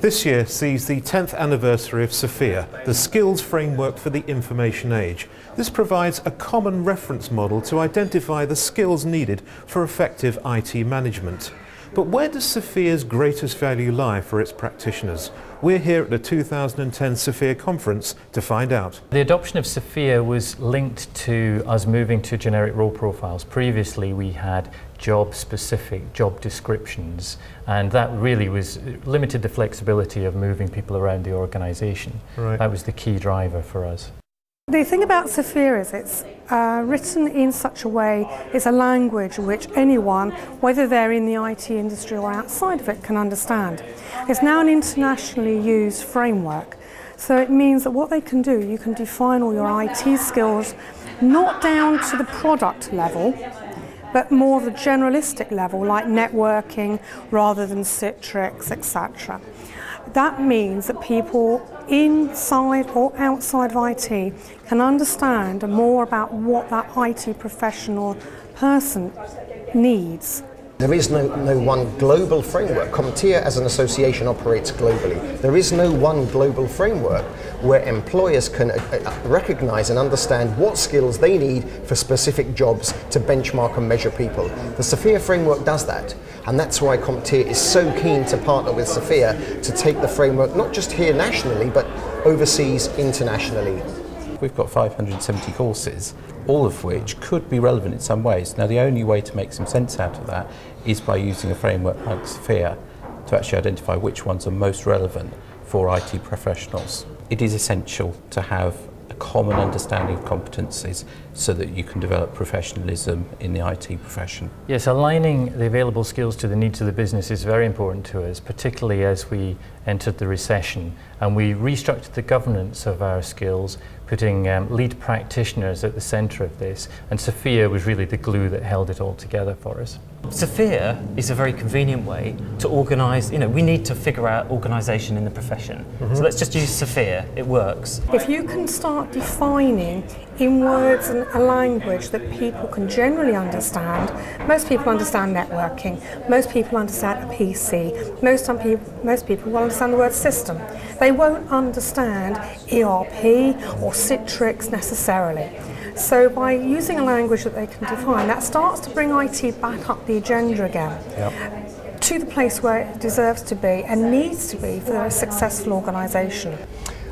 This year sees the 10th anniversary of SFIA, the skills framework for the information age. This provides a common reference model to identify the skills needed for effective IT management. But where does SFIA's greatest value lie for its practitioners? We're here at the 2010 SFIA conference to find out. The adoption of SFIA was linked to us moving to generic role profiles. Previously, we had job specific job descriptions, and that really was limited the flexibility of moving people around the organisation. Right. That was the key driver for us. The thing about SFIA is it's uh, written in such a way, it's a language which anyone, whether they're in the IT industry or outside of it, can understand. It's now an internationally used framework. So it means that what they can do, you can define all your IT skills not down to the product level, but more the generalistic level, like networking rather than Citrix, etc. That means that people inside or outside of IT can understand more about what that IT professional person needs. There is no, no one global framework. CompTIA as an association operates globally. There is no one global framework where employers can uh, uh, recognize and understand what skills they need for specific jobs to benchmark and measure people. The SFIA framework does that. And that's why CompTIA is so keen to partner with SFIA to take the framework not just here nationally, but overseas internationally. We've got 570 courses, all of which could be relevant in some ways. Now, the only way to make some sense out of that is by using a framework like SFIA to actually identify which ones are most relevant for IT professionals. It is essential to have a common understanding of competencies so that you can develop professionalism in the IT profession. Yes, aligning the available skills to the needs of the business is very important to us, particularly as we entered the recession and we restructured the governance of our skills, putting um, lead practitioners at the centre of this, and SFIA was really the glue that held it all together for us. SFIA is a very convenient way to organise, you know, we need to figure out organisation in the profession. Mm-hmm. So let's just use SFIA, it works. If you can start defining in words and a language that people can generally understand, most people understand networking, most people understand a PC, most, people, most people will understand the word system. They won't understand ERP or Citrix necessarily. So by using a language that they can define, that starts to bring IT back up the agenda again. Yep. To the place where it deserves to be and needs to be for a successful organisation.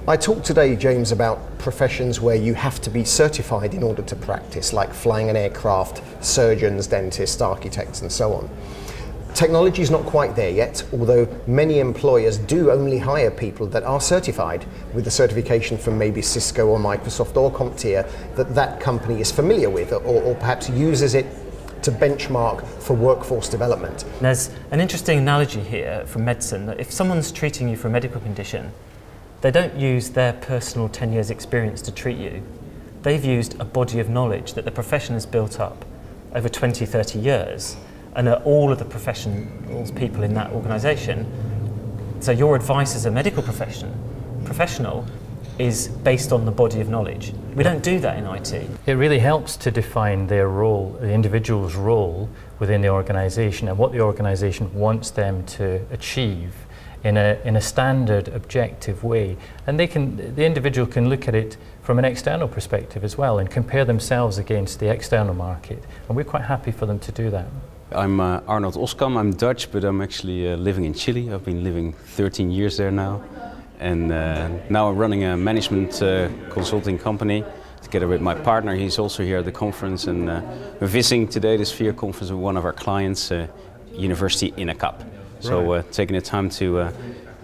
I talked today, James, about professions where you have to be certified in order to practice, like flying an aircraft, surgeons, dentists, architects, and so on. Technology is not quite there yet, although many employers do only hire people that are certified with a certification from maybe Cisco or Microsoft or CompTIA that that company is familiar with or, or perhaps uses it to benchmark for workforce development. There's an interesting analogy here from medicine that if someone's treating you for a medical condition, they don't use their personal 10 years experience to treat you. They've used a body of knowledge that the profession has built up over 20, 30 years and are all of the professionals people in that organisation. So your advice as a medical profession, professional is based on the body of knowledge. We don't do that in IT. It really helps to define their role, the individual's role within the organisation and what the organisation wants them to achieve in a, in a standard objective way. And they can, the individual can look at it from an external perspective as well and compare themselves against the external market. And we're quite happy for them to do that. I'm uh, Arnold Oskam. I'm Dutch, but I'm actually uh, living in Chile. I've been living 13 years there now. And uh, now I'm running a management uh, consulting company together with my partner. He's also here at the conference. And uh, we're visiting today the SFIA conference with one of our clients, uh, University INACAP. So taking the time to,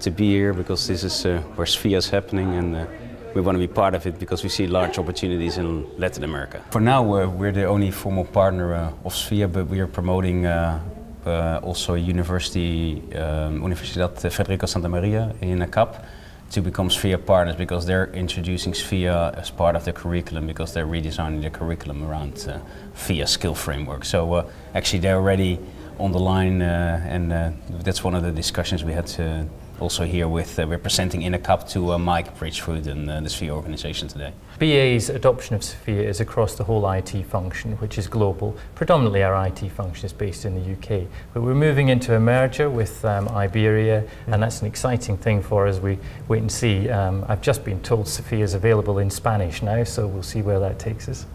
to be here because this is where SFIA is happening. and we want to be part of it because we see large opportunities in Latin America. For now, uh, we're the only formal partner uh, of SFIA, but we are promoting uh, uh also a university, um, Universidad Federico Santa Maria INACAP, to become SFIA partners because they're introducing SFIA as part of their curriculum because they're redesigning their curriculum around uh, SFIA skill framework. So uh, actually they're already on the line uh, and uh, that's one of the discussions we had to also here with uh, representing INACAP to uh, Mike Bridgefoot and uh, the SFIA organization today. BA's adoption of SFIA is across the whole IT function, which is global. Predominantly our IT function is based in the UK, but we're moving into a merger with um, Iberia, and that's an exciting thing for us. We wait and see. Um, I've just been told SFIA is available in Spanish now, so we'll see where that takes us.